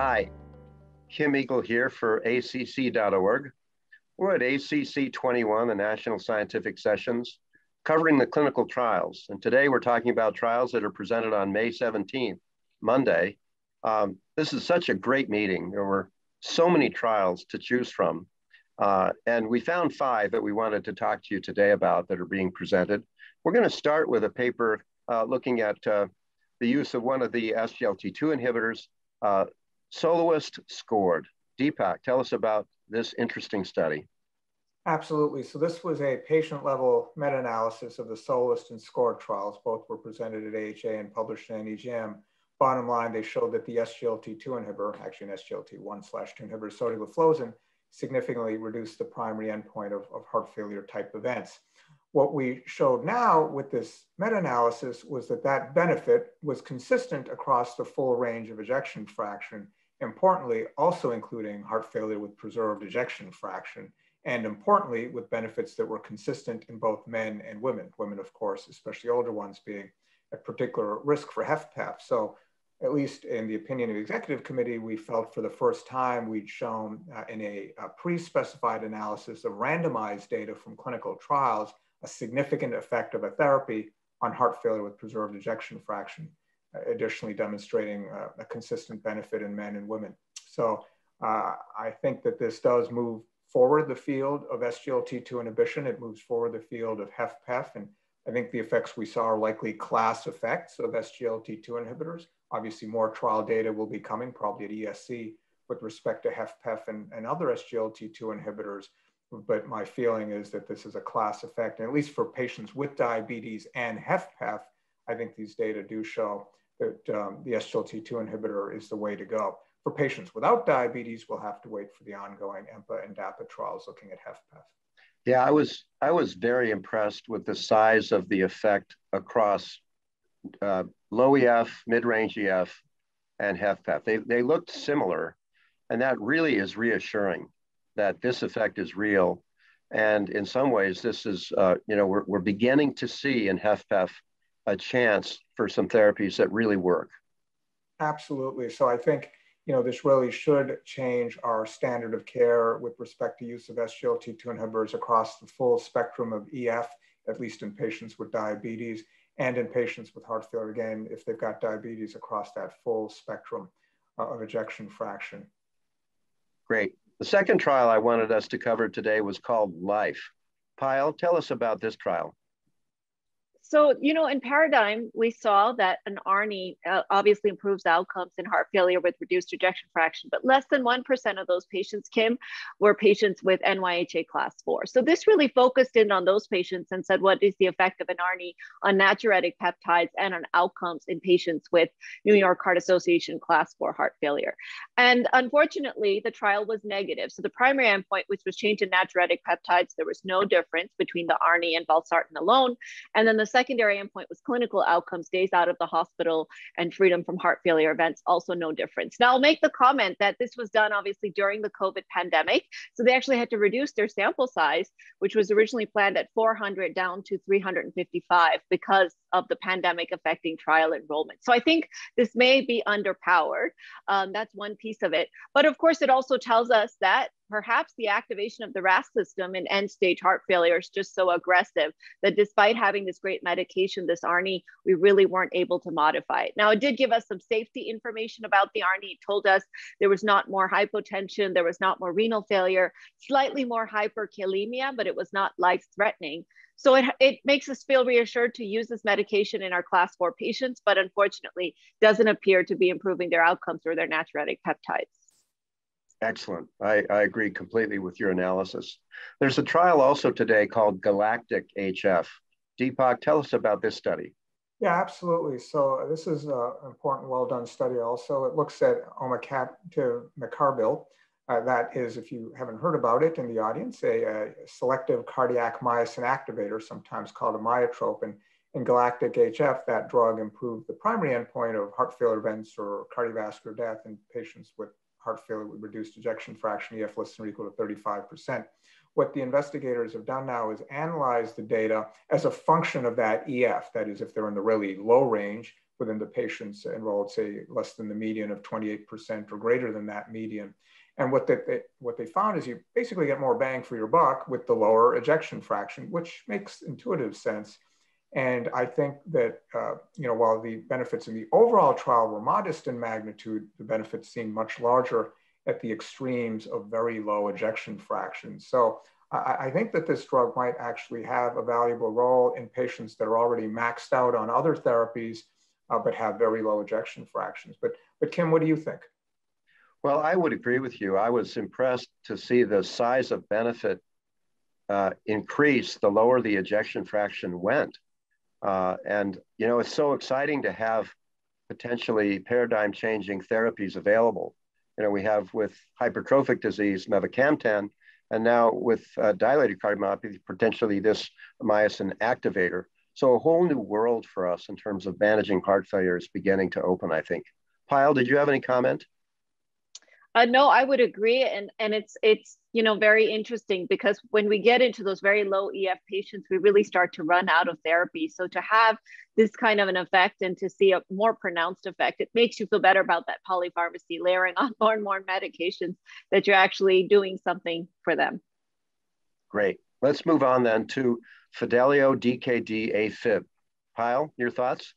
Hi, Kim Eagle here for ACC.org. We're at ACC 21, the National Scientific Sessions, covering the clinical trials. And today we're talking about trials that are presented on May 17th, Monday. Um, this is such a great meeting. There were so many trials to choose from. Uh, and we found five that we wanted to talk to you today about that are being presented. We're going to start with a paper uh, looking at uh, the use of one of the SGLT2 inhibitors, uh, Soloist SCORED. Deepak, tell us about this interesting study. Absolutely. So this was a patient-level meta-analysis of the Soloist and SCORED trials. Both were presented at AHA and published in NEJM. Bottom line, they showed that the SGLT2 inhibitor, actually an SGLT1 slash 2 inhibitor, sotagliflozin, significantly reduced the primary endpoint of, of heart failure type events. What we showed now with this meta-analysis was that that benefit was consistent across the full range of ejection fraction importantly, also including heart failure with preserved ejection fraction, and importantly, with benefits that were consistent in both men and women. Women, of course, especially older ones, being at particular risk for HFpEF. So, at least in the opinion of the executive committee, we felt for the first time we'd shown uh, in a, a pre-specified analysis of randomized data from clinical trials a significant effect of a therapy on heart failure with preserved ejection fraction additionally demonstrating uh, a consistent benefit in men and women. So uh, I think that this does move forward the field of SGLT2 inhibition. It moves forward the field of HFpEF. And I think the effects we saw are likely class effects of SGLT2 inhibitors. Obviously, more trial data will be coming probably at ESC with respect to HFpEF and, and other SGLT2 inhibitors. But my feeling is that this is a class effect, and at least for patients with diabetes and HFpEF, I think these data do show that um, the SGLT2 inhibitor is the way to go. For patients without diabetes, we'll have to wait for the ongoing EMPA and DAPA trials looking at HFpEF. Yeah, I was I was very impressed with the size of the effect across uh, low EF, mid-range EF, and HFpEF. They they looked similar, and that really is reassuring that this effect is real. And in some ways, this is uh, you know we're we're beginning to see in HFpEF a chance for some therapies that really work. Absolutely. So I think you know this really should change our standard of care with respect to use of SGLT2 inhibitors across the full spectrum of EF, at least in patients with diabetes and in patients with heart failure. Again, if they've got diabetes across that full spectrum uh, of ejection fraction. Great. The second trial I wanted us to cover today was called LIFE. Payal, tell us about this trial. So, you know, in Paradigm, we saw that an ARNI uh, obviously improves outcomes in heart failure with reduced ejection fraction, but less than 1% of those patients, Kim, were patients with NYHA class four. So this really focused in on those patients and said, what is the effect of an ARNI on natriuretic peptides and on outcomes in patients with New York Heart Association class four heart failure? And unfortunately, the trial was negative. So the primary endpoint, which was change in natriuretic peptides, there was no difference between the ARNI and valsartan alone. And then the secondary endpoint was clinical outcomes, days out of the hospital, and freedom from heart failure events, also no difference. Now, I'll make the comment that this was done obviously during the COVID pandemic. So they actually had to reduce their sample size, which was originally planned at 400 down to 355 because of the pandemic affecting trial enrollment. So I think this may be underpowered. Um, that's one piece of it. But of course, it also tells us that perhaps the activation of the RAS system in end stage heart failure is just so aggressive that despite having this great medication, this ARNI, we really weren't able to modify it. Now, it did give us some safety information about the ARNI. It told us there was not more hypotension, there was not more renal failure, slightly more hyperkalemia, but it was not life threatening. So it, it makes us feel reassured to use this medication in our class four patients, but unfortunately doesn't appear to be improving their outcomes or their natriuretic peptides. Excellent. I, I agree completely with your analysis. There's a trial also today called Galactic HF. Deepak, tell us about this study. Yeah, absolutely. So this is an important, well-done study also. It looks at omecamtiv mecarbil. Uh, that is, if you haven't heard about it in the audience, a, a, selective cardiac myosin activator, sometimes called a myotrope. And in Galactic HF, that drug improved the primary endpoint of heart failure events or cardiovascular death in patients with heart failure with reduced ejection fraction, EF less than or equal to 35%. What the investigators have done now is analyze the data as a function of that EF, that is, if they're in the really low range, within the patients enrolled, say less than the median of 28% or greater than that median. And what they, what they found is you basically get more bang for your buck with the lower ejection fraction, which makes intuitive sense. And I think that, uh, you know, while the benefits in the overall trial were modest in magnitude, the benefits seemed much larger at the extremes of very low ejection fractions. So I, I think that this drug might actually have a valuable role in patients that are already maxed out on other therapies, uh, but have very low ejection fractions. But, but Kim, what do you think? Well, I would agree with you. I was impressed to see the size of benefit uh, increase the lower the ejection fraction went. Uh, and, you know, it's so exciting to have potentially paradigm changing therapies available. You know, we have with hypertrophic disease, mavacamten, and now with uh, dilated cardiomyopathy, potentially this myosin activator. So a whole new world for us in terms of managing heart failure is beginning to open, I think. Payal, did you have any comment? Uh, no, I would agree, and and it's it's you know very interesting because when we get into those very low EF patients, we really start to run out of therapy. So to have this kind of an effect and to see a more pronounced effect, it makes you feel better about that polypharmacy, layering on more and more medications that you're actually doing something for them. Great. Let's move on then to Fidelio DKD AFib. Payal, your thoughts?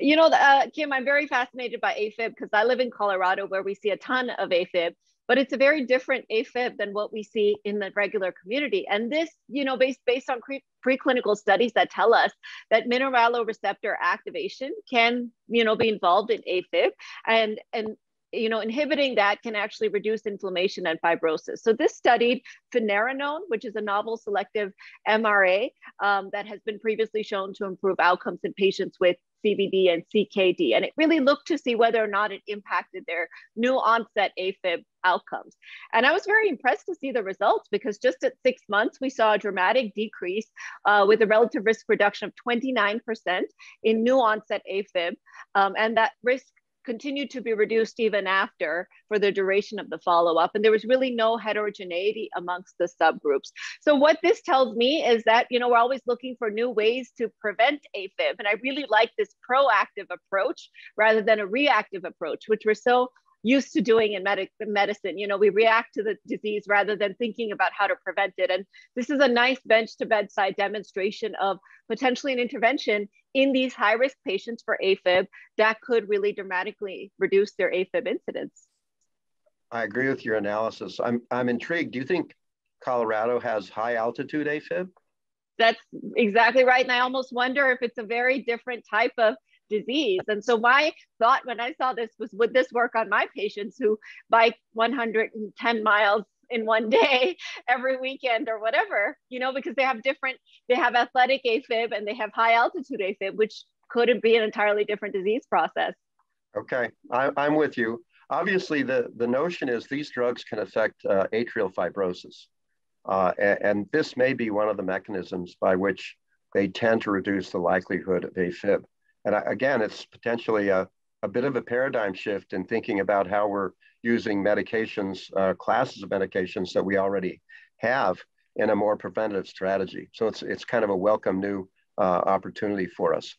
you know, uh, Kim, I'm very fascinated by AFib because I live in Colorado where we see a ton of AFib, but it's a very different AFib than what we see in the regular community. And this, you know, based based on pre- preclinical studies that tell us that mineraloreceptor activation can, you know, be involved in AFib, and and you know, inhibiting that can actually reduce inflammation and fibrosis. So this studied finerenone, which is a novel selective MRA um, that has been previously shown to improve outcomes in patients with CVD and CKD. And it really looked to see whether or not it impacted their new onset AFib outcomes. And I was very impressed to see the results because just at six months, we saw a dramatic decrease uh, with a relative risk reduction of 29% in new onset AFib. Um, and that risk continued to be reduced even after for the duration of the follow-up. And there was really no heterogeneity amongst the subgroups. So what this tells me is that, you know, we're always looking for new ways to prevent AFib. And I really like this proactive approach rather than a reactive approach, which we're so used to doing in medic- medicine. You know, we react to the disease rather than thinking about how to prevent it. And this is a nice bench to bedside demonstration of potentially an intervention in these high risk patients for AFib that could really dramatically reduce their AFib incidence. I agree with your analysis. I'm, I'm intrigued. Do you think Colorado has high altitude AFib? That's exactly right. And I almost wonder if it's a very different type of disease. And so my thought when I saw this was, would this work on my patients who bike 110 miles in one day every weekend or whatever, you know, because they have different, they have athletic AFib and they have high altitude AFib, which could be an entirely different disease process. Okay, I, am with you. Obviously, the, the notion is these drugs can affect uh, atrial fibrosis. Uh, and, and, this may be one of the mechanisms by which they tend to reduce the likelihood of AFib. And again, it's potentially a, a bit of a paradigm shift in thinking about how we're using medications, uh, classes of medications that we already have in a more preventative strategy. So it's, it's kind of a welcome new uh, opportunity for us.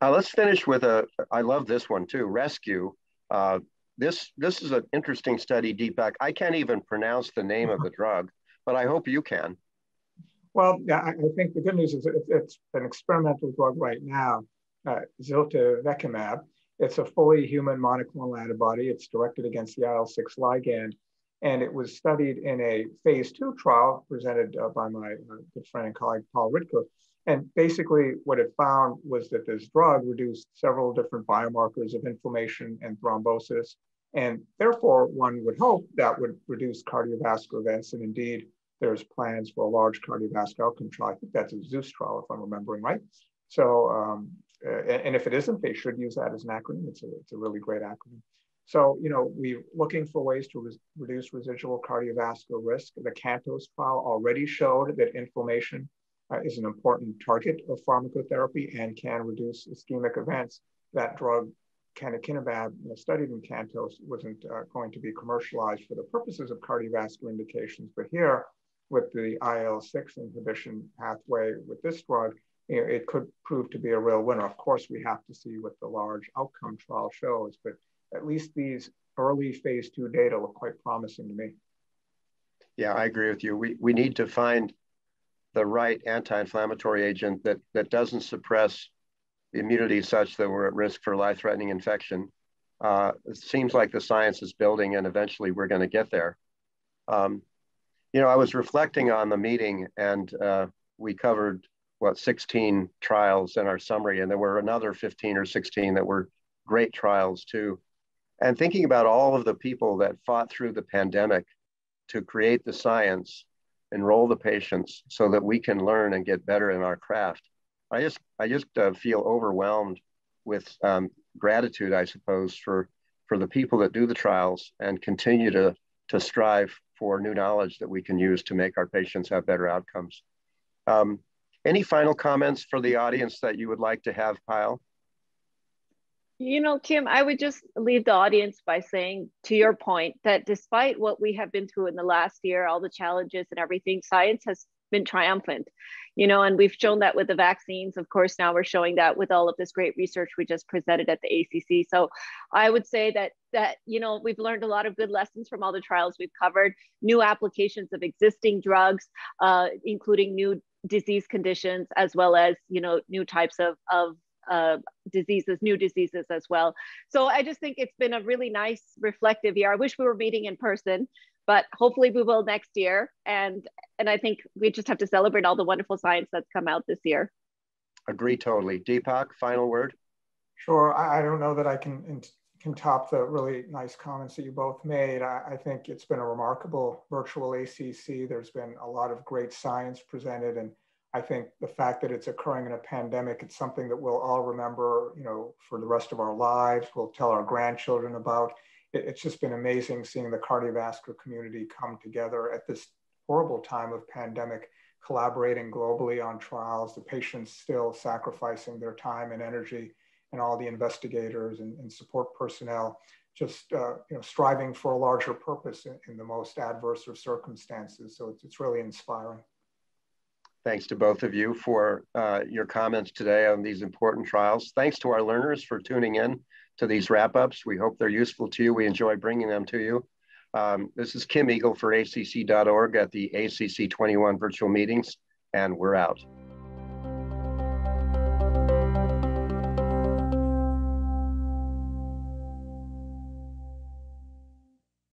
Uh, let's finish with a, I love this one too, rescue. Uh, this, this is an interesting study, Deepak. I can't even pronounce the name of the drug, but I hope you can. Well, yeah, I think the good news is it's an experimental drug right now uh, ziltivekimab. It's a fully human monoclonal antibody. It's directed against the IL-6 ligand, and it was studied in a phase two trial presented uh, by my uh, good friend and colleague Paul Ridker. And basically, what it found was that this drug reduced several different biomarkers of inflammation and thrombosis. And therefore, one would hope that would reduce cardiovascular events. And indeed, there's plans for a large cardiovascular outcome trial. I think that's a Zeus trial, if I'm remembering right. So um, and if it isn't, they should use that as an acronym. It's a, it's a really great acronym. So, you know, we're looking for ways to re reduce residual cardiovascular risk. The CANTOS trial already showed that inflammation uh, is an important target of pharmacotherapy and can reduce ischemic events. That drug, canakinumab, studied in CANTOS, wasn't uh, going to be commercialized for the purposes of cardiovascular indications. But here, with the IL-6 inhibition pathway with this drug, you know, it could prove to be a real winner. Of course, we have to see what the large outcome trial shows, but at least these early phase two data look quite promising to me. Yeah, I agree with you. We, we need to find the right anti-inflammatory agent that, that doesn't suppress the immunity such that we're at risk for life-threatening infection. Uh, it seems like the science is building and eventually we're gonna get there. Um, you know, I was reflecting on the meeting and uh, we covered what 16 trials in our summary and there were another 15 or 16 that were great trials too. And thinking about all of the people that fought through the pandemic to create the science enroll the patients so that we can learn and get better in our craft i just i just uh, feel overwhelmed with um, gratitude i suppose for for the people that do the trials and continue to to strive for new knowledge that we can use to make our patients have better outcomes. Um, any final comments for the audience that you would like to have Payal you know, Kim, I would just leave the audience by saying, to your point, that despite what we have been through in the last year, all the challenges and everything, science has been triumphant, you know, and we've shown that with the vaccines. Of course, now we're showing that with all of this great research we just presented at the ACC. So I would say that that you know we've learned a lot of good lessons from all the trials we've covered, new applications of existing drugs, uh, including new disease conditions, as well as you know new types of of uh, diseases, new diseases as well. So I just think it's been a really nice, reflective year. I wish we were meeting in person, but hopefully we will next year. And and I think we just have to celebrate all the wonderful science that's come out this year. Agree totally. Deepak, final word. Sure. I, I don't know that I can can top the really nice comments that you both made. I, I, think it's been a remarkable virtual ACC. There's been a lot of great science presented and I think the fact that it's occurring in a pandemic, it's something that we'll all remember, you know, for the rest of our lives. We'll tell our grandchildren about. It, it's just been amazing seeing the cardiovascular community come together at this horrible time of pandemic, collaborating globally on trials, the patients still sacrificing their time and energy, and all the investigators and, and support personnel just uh, you know striving for a larger purpose in, in the most adverse of circumstances. So it's, it's really inspiring. Thanks to both of you for uh, your comments today on these important trials. Thanks to our learners for tuning in to these wrap-ups. We hope they're useful to you. We enjoy bringing them to you. Um, this is Kim Eagle for ACC.org at the ACC 21 virtual meetings, and we're out.